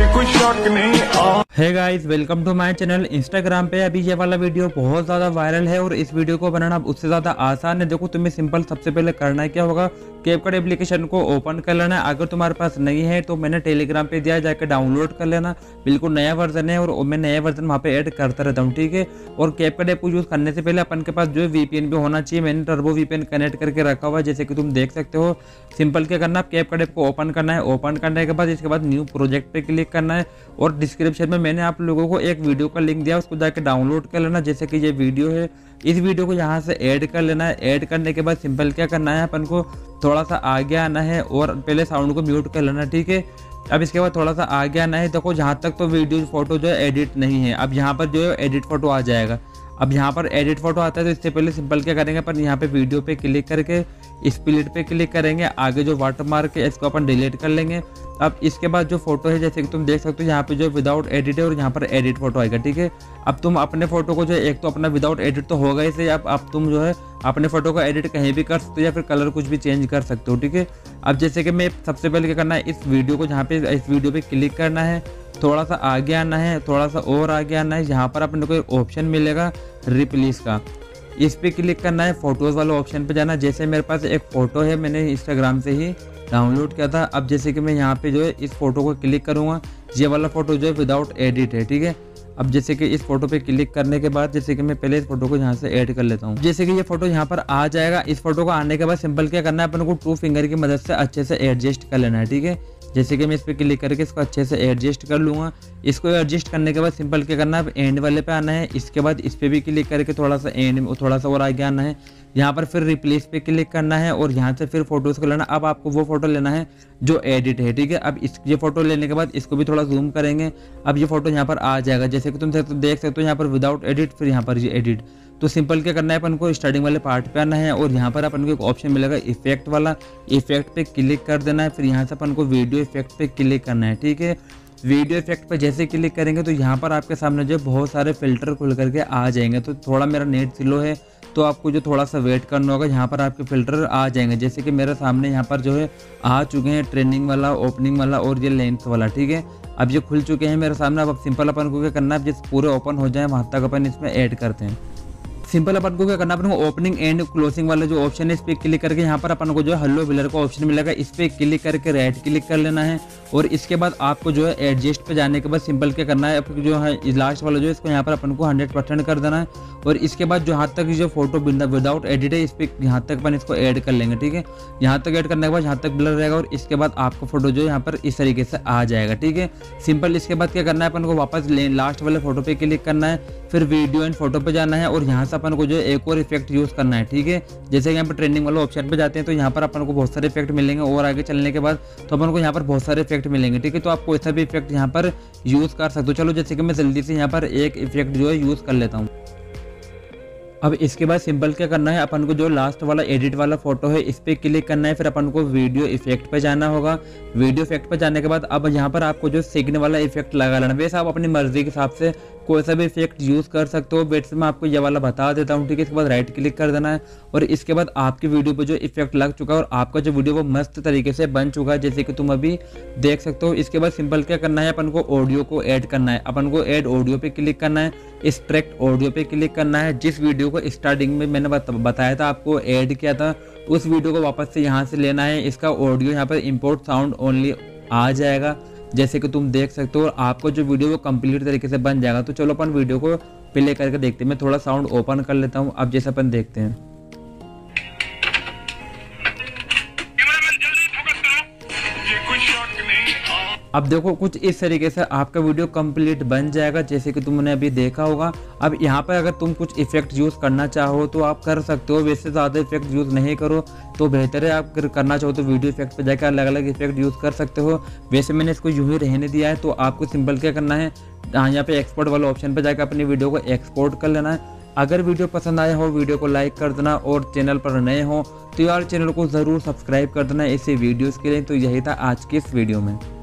मुझे कोई शक नहीं है guys welcome to my channel Instagram पे अभी ये वाला वीडियो बहुत ज़्यादा वायरल है और इस वीडियो को बनाना उससे ज़्यादा आसान है। देखो, तुम्हें सिंपल सबसे पहले करना है क्या होगा? कैपकट एप्लीकेशन को ओपन कर लेना अगर तुम्हारे पास नहीं है तो मैंने टेलीग्राम पे दिया जाकर डाउनलोड कर लेना। बिल्कुल नया वर्जन है और मैं नया वर्जन वहाँ पे ऐड करता रहता हूँ, ठीक है? और कैपकट ऐप को यूज़ करने से पहले अपन के पास जो वीपीएन भी होना चाहिए, मैंने टर्बो वीपीएन कनेक्ट करके रखा हुआ है, जैसे कि तुम देख सकते हो। सिंपल क्या करना है कैपकट ऐप को ओपन करना है। ओपन करने के बाद, इसके बाद न्यू प्रोजेक्ट पर क्लिक करना है। और डिस्क्रिप्शन में मैंने आप लोगों को एक वीडियो का लिंक दिया, उसको जाके डाउनलोड कर लेना, जैसे कि ये वीडियो है। इस वीडियो को यहाँ से ऐड कर लेना है। ऐड करने के बाद सिंपल क्या करना है, अपन को थोड़ा सा आगे आना है और पहले साउंड को म्यूट कर लेना, ठीक है? अब इसके बाद थोड़ा सा आगे आना है, देखो जहाँ तक तो वीडियो फ़ोटो जो है एडिट नहीं है। अब यहाँ पर जो है एडिट फ़ोटो आ जाएगा। अब यहाँ पर एडिट फ़ोटो आता है तो इससे पहले सिंपल क्या करेंगे अपन? यहाँ पे वीडियो पे क्लिक करके स्प्लिट पे क्लिक करेंगे, आगे जो वाटर मार्क है, इसको अपन डिलीट कर लेंगे। अब इसके बाद जो फ़ोटो है, जैसे कि तुम देख सकते हो, यहाँ पे जो विदाउट एडिट है और यहाँ पर एडिट फ़ोटो आएगा, ठीक है? अब तुम अपने फ़ोटो को जो एक तो अपना विदाउट एडिट तो होगा ही से अब अब तुम जो है, अपने फ़ोटो को एडिट कहीं भी कर सकते हो या फिर कलर कुछ भी चेंज कर सकते हो, ठीक है? अब जैसे कि मैं सबसे पहले क्या करना है, इस वीडियो को जहाँ पे, इस वीडियो पे क्लिक करना है थोड़ा सा आगे आना है थोड़ा सा और आगे आना है यहाँ पर अपने को एक ऑप्शन मिलेगा रिप्लेस का। इस पर क्लिक करना है फ़ोटोज़ वाले ऑप्शन पर जाना। जैसे मेरे पास एक फ़ोटो है, मैंने इंस्टाग्राम से ही डाउनलोड किया था। अब जैसे कि मैं यहाँ पे जो है, इस फ़ोटो को क्लिक करूँगा। ये वाला फ़ोटो जो है विदाउट एडिट है, ठीक है? अब जैसे कि इस फ़ोटो पे क्लिक करने के बाद, जैसे कि मैं पहले इस फ़ोटो को यहाँ से ऐड कर लेता हूँ। जैसे कि ये फ़ोटो यहाँ पर आ जाएगा। इस फ़ोटो को आने के बाद सिंपल क्या करना है? अपन को टू फिंगर की मदद से अच्छे से एडजस्ट कर लेना है, ठीक है? जैसे कि मैं इस पर क्लिक करके इसको अच्छे से एडजस्ट कर लूँगा। इसको एडजस्ट करने के बाद सिंपल क्या करना है? एंड वाले पे आना है। इसके बाद इस पर भी क्लिक करके थोड़ा सा एंड थोड़ा सा और आगे आना है। यहाँ पर फिर रिप्लेस पे क्लिक करना है और यहाँ से फिर फ़ोटोज़ को लेना। अब आपको वो फ़ोटो लेना है जो एडिट है, ठीक है? अब इस, ये फ़ोटो लेने के बाद इसको भी थोड़ा जूम करेंगे। अब ये फ़ोटो यहाँ पर आ जाएगा। जैसे कि तुम देख सकते हो यहाँ पर विदाउट एडिट फिर यहाँ पर ये एडिट तो सिंपल क्या करना है? अपन को स्टार्टिंग वाले पार्ट पे आना है और यहाँ पर अपन को एक ऑप्शन मिलेगा इफ़ेक्ट वाला। इफ़ेक्ट पे क्लिक कर देना है। फिर यहाँ से अपन को वीडियो इफ़ेक्ट पे क्लिक करना है, ठीक है? वीडियो इफ़ेक्ट पर जैसे क्लिक करेंगे तो यहाँ पर आपके सामने जो बहुत सारे फ़िल्टर खुल करके आ जाएँगे। तो थोड़ा मेरा नेट स्लो है तो आपको जो थोड़ा सा वेट करना होगा, यहाँ पर आपके फ़िल्टर आ जाएँगे। जैसे कि मेरे सामने यहाँ पर जो है आ चुके हैं ट्रेनिंग वाला, ओपनिंग वाला और ये लेंथ वाला, ठीक है? अब ये खुल चुके हैं मेरे सामने, अब सिंपल अपन को क्या करना है जिस पूरे ओपन हो जाए, वहाँ तक अपन इसमें ऐड करते हैं। सिंपल अपन को क्या करना, अपन को ओपनिंग एंड क्लोजिंग वाला जो ऑप्शन है, इस पर क्लिक करके यहाँ पर अपन को जो है हल्लो बिलर का ऑप्शन मिलेगा। इस पर क्लिक करके राइट क्लिक कर लेना है और इसके बाद आपको जो है एडजस्ट पे जाने के बाद सिंपल क्या करना है जो है लास्ट वाला जो है, इसको यहाँ पर अपन को हंड्रेड परसेंट कर देना है। और इसके बाद जो हाथ तक जो फ़ोटो विदाउट एडिट है, इस पर यहाँ तक अपन इसको ऐड कर लेंगे, ठीक है? यहाँ तक ऐड करने के बाद यहाँ तक ब्लर रहेगा और इसके बाद आपको फ़ोटो जो है यहाँ पर इस तरीके से आ जाएगा, ठीक है? सिंपल इसके बाद क्या करना है, अपन को वापस लास्ट वाले फ़ोटो पे क्लिक करना है, फिर वीडियो एंड फ़ोटो पे जाना है और यहाँ से अपन को जो एक और इफ़ेक्ट यूज़ करना है, ठीक है? जैसे कि यहाँ पर ट्रेंडिंग वाले ऑप्शन पे जाते हैं तो यहाँ पर अपन को बहुत सारे इफ़ेक्ट मिलेंगे और आगे चलने के बाद तो अपन को यहाँ पर बहुत सारे इफ़ेक्ट मिलेंगे, ठीक है? तो आप कोई सा भी इफ़ेक्ट यहाँ पर यूज़ कर सकते हो। चलो, जैसे कि मैं जल्दी से यहाँ पर एक इफ़ेक्ट जो है यूज़ कर लेता हूँ। अब इसके बाद सिंपल क्या करना है? अपन को जो लास्ट वाला एडिट वाला फ़ोटो है, इस पर क्लिक करना है, फिर अपन को वीडियो इफ़ेक्ट पे जाना होगा। वीडियो इफ़ेक्ट पे जाने के बाद अब यहाँ पर आपको जो सिग्न वाला इफ़ेक्ट लगा लेना, वैसे आप अपनी मर्ज़ी के हिसाब से कोई सा भी इफ़ेक्ट यूज़ कर सकते हो बेट से मैं आपको ये वाला बता देता हूँ, ठीक है? इसके बाद राइट क्लिक कर देना है और इसके बाद आपकी वीडियो पर जो इफ़ेक्ट लग चुका है और आपका जो वीडियो वो मस्त तरीके से बन चुका है, जैसे कि तुम अभी देख सकते हो। इसके बाद सिंपल क्या करना है? अपन को ऑडियो को ऐड करना है। अपन को ऐड ऑडियो पे क्लिक करना है स्ट्रेक्ट ऑडियो पे क्लिक करना है। जिस वीडियो को स्टार्टिंग में मैंने बताया था, आपको ऐड किया था, उस वीडियो को वापस से यहाँ से लेना है। इसका ऑडियो यहाँ पर इम्पोर्ट साउंड ओनली आ जाएगा। जैसे कि तुम देख सकते हो और आपको जो वीडियो वो कंप्लीट तरीके से बन जाएगा। तो चलो अपन वीडियो को प्ले करके देखते हैं। मैं थोड़ा साउंड ओपन कर लेता हूँ। अब जैसे अपन देखते हैं। अब देखो, कुछ इस तरीके से आपका वीडियो कंप्लीट बन जाएगा, जैसे कि तुमने अभी देखा होगा। अब यहाँ पर अगर तुम कुछ इफ़ेक्ट यूज़ करना चाहो तो आप कर सकते हो। वैसे ज़्यादा इफ़ेक्ट यूज़ नहीं करो तो बेहतर है आप करना चाहो तो वीडियो इफ़ेक्ट पर जाकर अलग अलग इफ़ेक्ट यूज़ कर सकते हो। वैसे मैंने इसको यूँ ही रहने दिया है तो आपको सिंपल क्या करना है हाँ यहाँ पे एक्सपोर्ट वाले ऑप्शन पर जाकर अपनी वीडियो को एक्सपोर्ट कर लेना है। अगर वीडियो पसंद आया हो वीडियो को लाइक कर देना और चैनल पर नए हो तो यार चैनल को ज़रूर सब्सक्राइब कर देना ऐसे वीडियोस के लिए। तो यही था आज के इस वीडियो में।